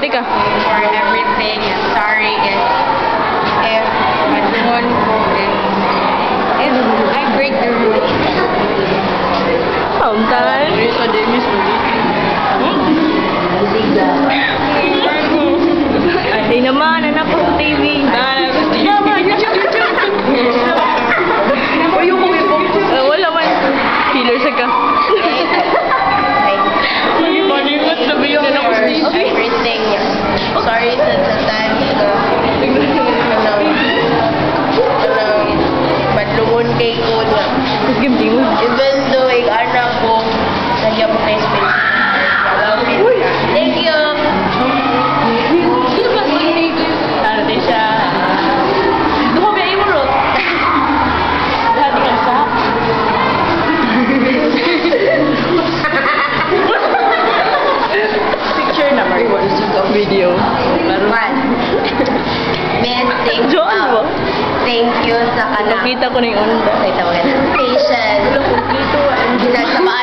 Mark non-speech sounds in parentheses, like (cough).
那个 Man. (laughs) Miss, thank you. Thank you sa kanang Nakita ko na yung onda. Kita mo yan. Patience. Ginagsamaan kay ko,